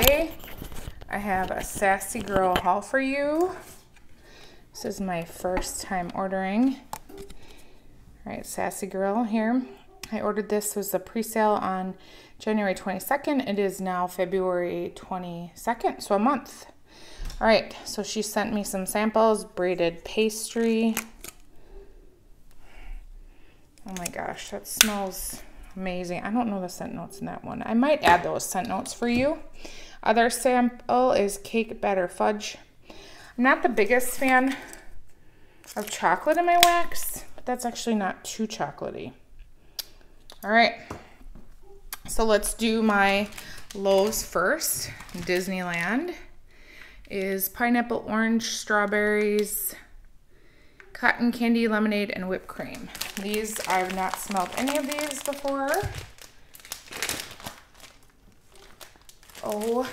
today I have a Sassy Girl haul for you. This is my first time ordering. All right, Sassy Girl here. I ordered this, was a pre-sale on January 22nd. It is now February 22nd, so a month. All right, so she sent me some samples, braided pastry. Oh my gosh, that smells amazing. I don't know the scent notes in that one. I might add those scent notes for you. Other sample is cake batter fudge. I'm not the biggest fan of chocolate in my wax, but that's actually not too chocolatey. All right, so let's do my loaves first. Disneyland is pineapple, orange, strawberries, cotton candy, lemonade, and whipped cream. These, I've not smelled any of these before. Oh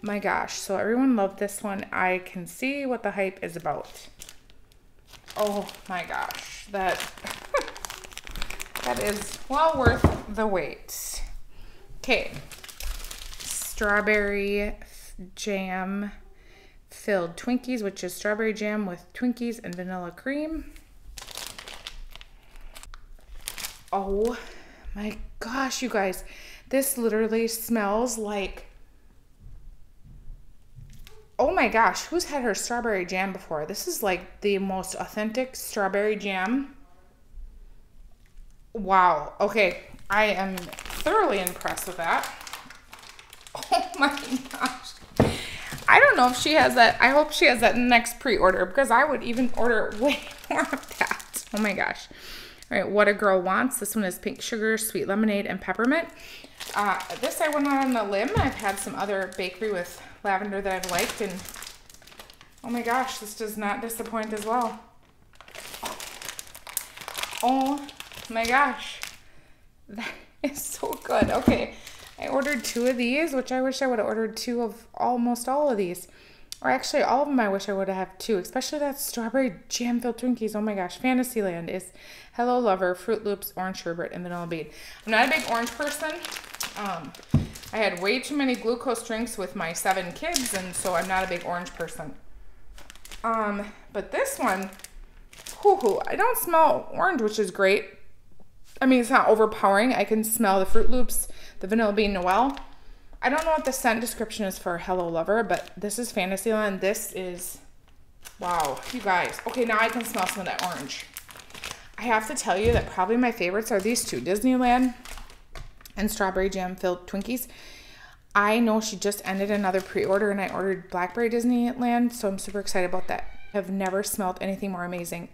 my gosh. So everyone loved this one. I can see what the hype is about. Oh my gosh. That, that is well worth the wait. Okay. Strawberry jam filled Twinkies, which is strawberry jam with Twinkies and vanilla cream. Oh my gosh, you guys. This literally smells like my gosh, who's had her strawberry jam before? This is like the most authentic strawberry jam. Wow. Okay, I am thoroughly impressed with that. Oh my gosh. I don't know if she has that. I hope she has that next pre-order because I would even order way more of that. Oh my gosh. All right, What a Girl Wants. This one is pink sugar, sweet lemonade, and peppermint. Uh, this I went on a limb. I've had some other bakery with lavender that I've liked, and oh my gosh, this does not disappoint as well. Oh my gosh, that is so good. Okay, I ordered two of these, which I wish I would have ordered two of almost all of these. Or actually, all of them I wish I would have two, especially that strawberry jam filled Twinkies. Oh my gosh, Fantasyland is Hello Lover, Froot Loops, Orange Sherbet, and Vanilla Bean. I'm not a big orange person. Um, I had way too many glucose drinks with my seven kids, and so I'm not a big orange person. Um, but this one, whoo hoo, I don't smell orange, which is great. I mean, it's not overpowering. I can smell the Froot Loops, the Vanilla Bean Noel. I don't know what the scent description is for Hello Lover, but this is Fantasyland. This is, wow, you guys. Okay, now I can smell some of that orange. I have to tell you that probably my favorites are these two, Disneyland and strawberry jam filled Twinkies. I know she just ended another pre-order and I ordered Blackberry Disneyland, so I'm super excited about that. I've never smelled anything more amazing.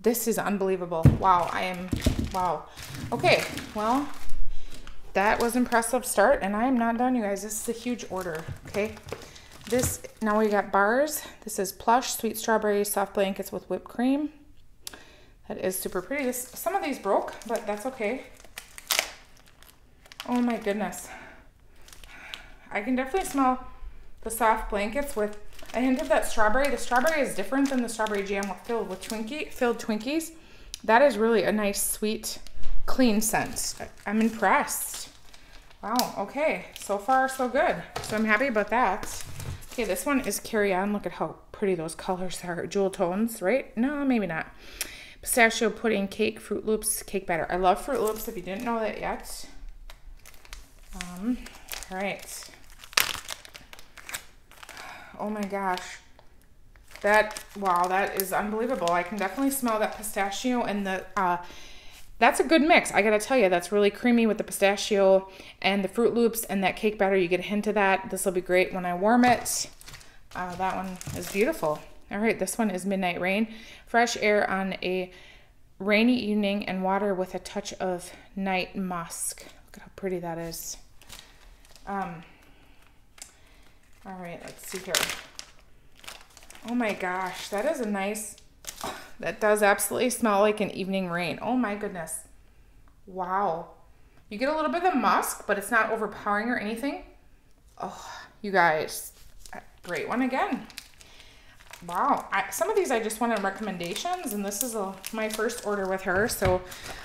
This is unbelievable. Wow, I am, wow. Okay, well, that was impressive start and I am not done, you guys. This is a huge order, okay? This, now we got bars. This is plush, sweet strawberry, soft blankets with whipped cream. That is super pretty. This, some of these broke, but that's okay. Oh my goodness. I can definitely smell the soft blankets with a hint of that strawberry. The strawberry is different than the strawberry jam filled with Twinkie filled Twinkies. That is really a nice, sweet, clean scent. I'm impressed. Wow, okay. So far, so good. So I'm happy about that. Okay, this one is Carry On. Look at how pretty those colors are. Jewel tones, right? No, maybe not. Pistachio pudding cake, Froot Loops, cake batter. I love Froot Loops if you didn't know that yet. Um, all right. Oh my gosh. That, wow, that is unbelievable. I can definitely smell that pistachio and the, uh, that's a good mix. I gotta tell you, that's really creamy with the pistachio and the Froot Loops and that cake batter. You get a hint of that. This will be great when I warm it. Uh, that one is beautiful. All right, this one is Midnight Rain. Fresh air on a rainy evening and water with a touch of night musk. Look at how pretty that is. Um, all right, let's see here. Oh my gosh, that is a nice, that does absolutely smell like an evening rain. Oh my goodness. Wow. You get a little bit of the musk, but it's not overpowering or anything. Oh, you guys, great one again. wow. I, some of these I just wanted recommendations, and this is a, my first order with her, so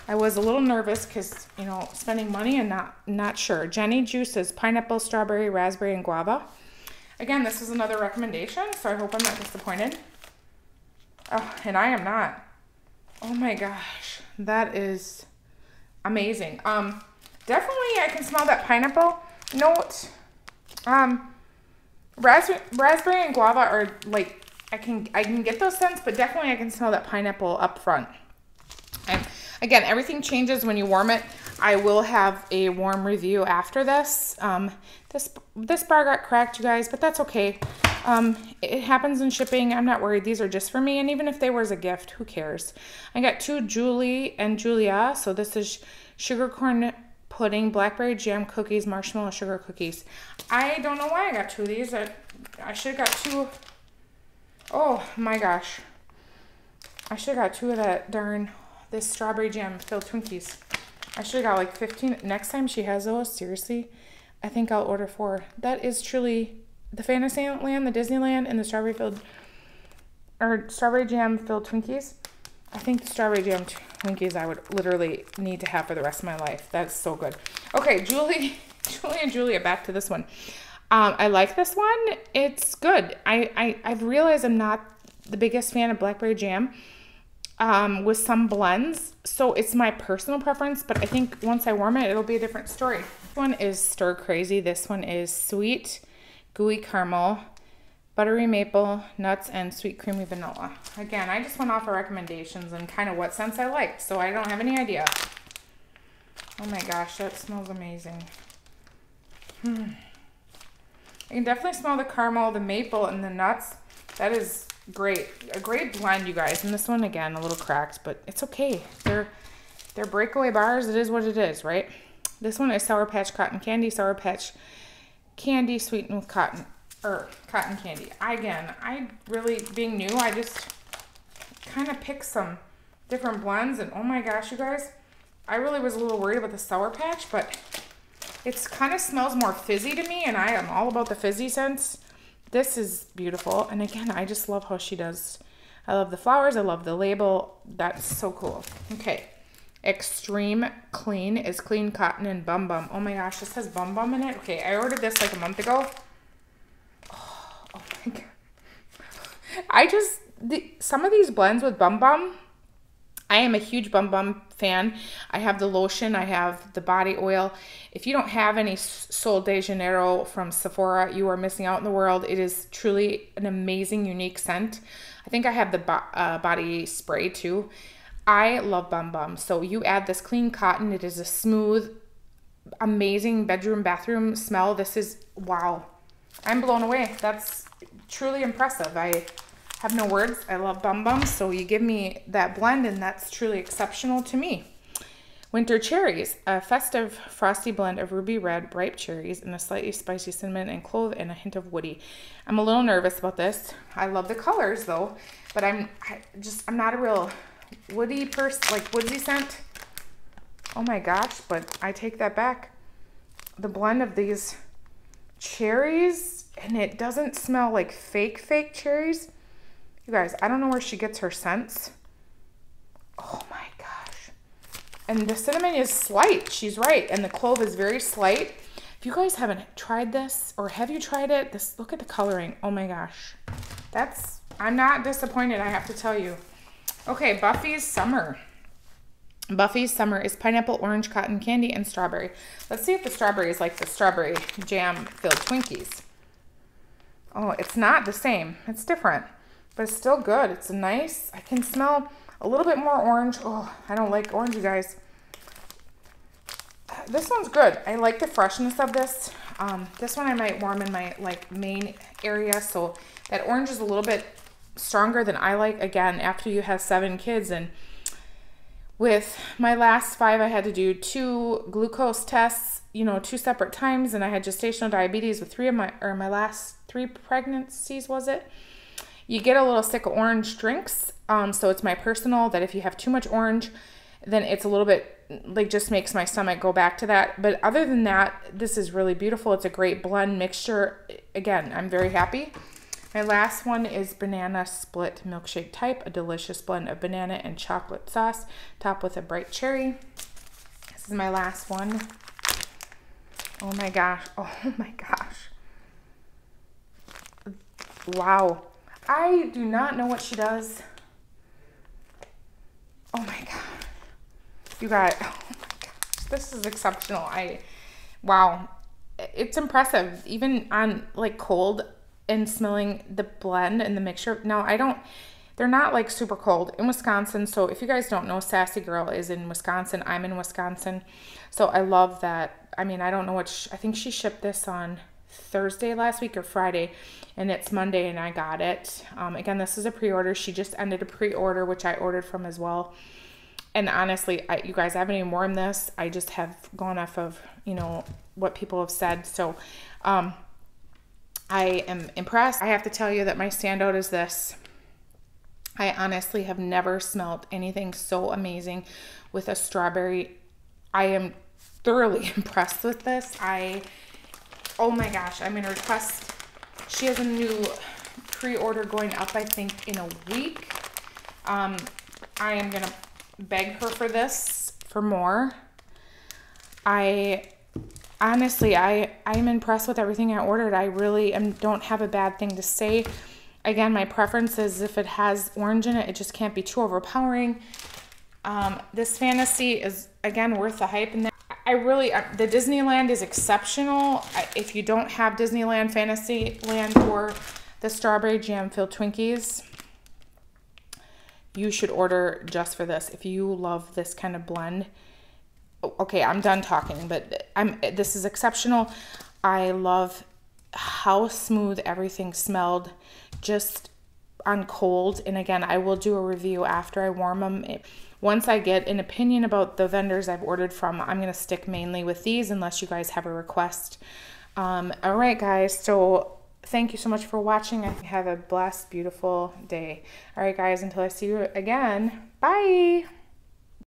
I was a little nervous because you know spending money and not not sure. Jenny juices pineapple, strawberry, raspberry, and guava. Again, this is another recommendation, so I hope I'm not disappointed. Oh, and I am not. Oh my gosh, that is amazing. Um, definitely I can smell that pineapple note. Um, raspberry, raspberry and guava are like I can I can get those scents, but definitely I can smell that pineapple up front. And again, everything changes when you warm it. I will have a warm review after this. Um, this this bar got cracked, you guys, but that's okay. Um, it happens in shipping. I'm not worried. These are just for me, and even if they were as a gift, who cares? I got two Julie and Julia. So this is sugar corn pudding, blackberry jam cookies, marshmallow sugar cookies. I don't know why I got two of these. I, I should have got two. Oh my gosh. I should have got two of that darn, this strawberry jam filled Twinkies. I should have got like 15. Next time she has those, seriously, I think I'll order four. That is truly the Fantasyland, the Disneyland, and the strawberry filled, or strawberry jam filled Twinkies. I think the strawberry jam Twinkies I would literally need to have for the rest of my life. That's so good. Okay, Julie, Julie and Julia, back to this one. Um, I like this one. It's good. I, I, I've realized I'm not the biggest fan of blackberry jam um, with some blends. So it's my personal preference, but I think once I warm it, it'll be a different story. This one is stir crazy. This one is sweet, gooey caramel, buttery maple, nuts, and sweet creamy vanilla. Again, I just went off of recommendations and kind of what scents I like, so I don't have any idea. Oh my gosh, that smells amazing. Hmm. I can definitely smell the caramel, the maple, and the nuts. That is great. A great blend, you guys. And this one, again, a little cracked, but it's okay. They're, they're breakaway bars. It is what it is, right? This one is Sour Patch Cotton Candy, Sour Patch Candy sweetened with cotton, or cotton candy. I, again, I really, being new, I just kind of picked some different blends. And oh my gosh, you guys, I really was a little worried about the Sour Patch, but it's kind of smells more fizzy to me. And I am all about the fizzy scents. This is beautiful. And again, I just love how she does. I love the flowers. I love the label. That's so cool. Okay. Extreme Clean is clean cotton and Bum Bum. Oh my gosh, this has Bum Bum in it. Okay, I ordered this like a month ago. Oh, oh my god. I just, the, some of these blends with Bum Bum, I am a huge Bum Bum fan. I have the lotion, I have the body oil. If you don't have any Sol de Janeiro from Sephora, you are missing out in the world. It is truly an amazing, unique scent. I think I have the bo uh, body spray too. I love Bum Bum. So you add this clean cotton. It is a smooth, amazing bedroom, bathroom smell. This is, wow. I'm blown away. That's truly impressive. I have no words. I love Bum Bum, so you give me that blend, and that's truly exceptional to me. Winter Cherries, a festive frosty blend of ruby red, ripe cherries, and a slightly spicy cinnamon and clove, and a hint of woody. I'm a little nervous about this. I love the colors though, but I'm I just I'm not a real woody person, like woodsy scent. Oh my gosh, but I take that back. The blend of these cherries, and it doesn't smell like fake fake cherries. You guys, I don't know where she gets her scents. Oh my gosh. And the cinnamon is slight. She's right. And the clove is very slight. If you guys haven't tried this or have you tried it, this look at the coloring. Oh my gosh. That's I'm not disappointed, I have to tell you. Okay, Buffy's Summer. Buffy's Summer is pineapple, orange, cotton candy, and strawberry. Let's see if the strawberry is like the strawberry jam filled Twinkies. Oh, it's not the same. It's different but it's still good. It's nice. I can smell a little bit more orange. Oh, I don't like orange, you guys. This one's good. I like the freshness of this. Um, this one I might warm in my like main area. So that orange is a little bit stronger than I like. Again, after you have seven kids and with my last five, I had to do two glucose tests, you know, two separate times. And I had gestational diabetes with three of my, or my last three pregnancies, was it? You get a little sick of orange drinks. Um, so it's my personal that if you have too much orange, then it's a little bit like just makes my stomach go back to that. But other than that, this is really beautiful. It's a great blend mixture. Again, I'm very happy. My last one is banana split milkshake type, a delicious blend of banana and chocolate sauce, topped with a bright cherry. This is my last one. Oh my gosh. Oh my gosh. Wow. I do not know what she does. Oh my god. You got oh my gosh. This is exceptional. I wow. It's impressive. Even on like cold and smelling the blend and the mixture. Now I don't they're not like super cold in Wisconsin. So if you guys don't know, Sassy Girl is in Wisconsin. I'm in Wisconsin. So I love that. I mean, I don't know what, I think she shipped this on Thursday last week or Friday, and it's Monday, and I got it. Um, again, this is a pre order. She just ended a pre order, which I ordered from as well. And honestly, I, you guys, I haven't even worn this. I just have gone off of, you know, what people have said. So, um, I am impressed. I have to tell you that my standout is this. I honestly have never smelled anything so amazing with a strawberry. I am thoroughly impressed with this. I, oh my gosh, I'm to request, she has a new pre-order going up, I think, in a week. Um, I am to beg her for this for more. I honestly, I I'm impressed with everything I ordered. I really am, don't have a bad thing to say. Again, my preference is if it has orange in it, it just can't be too overpowering. Um, this fantasy is again worth the hype, and I really uh, the Disneyland is exceptional. I, if you don't have Disneyland Fantasyland or the strawberry jam filled Twinkies, you should order just for this. If you love this kind of blend, okay, I'm done talking, but I'm this is exceptional. I love how smooth everything smelled just on cold. And again, I will do a review after I warm them. Once I get an opinion about the vendors I've ordered from, I'm going to stick mainly with these unless you guys have a request. Um, all right, guys. So thank you so much for watching. I have a blessed, beautiful day. All right, guys. Until I see you again. Bye.